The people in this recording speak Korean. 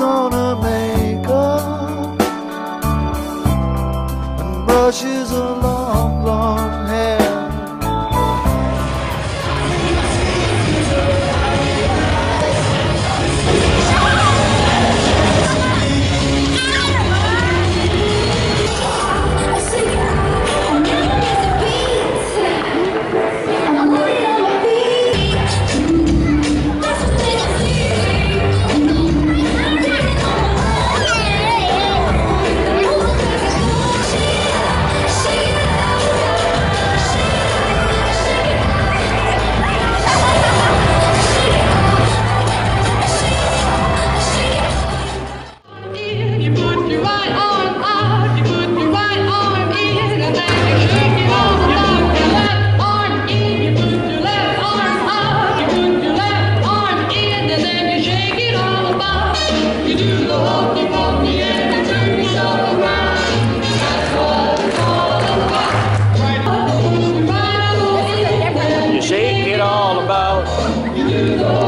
on a man. About.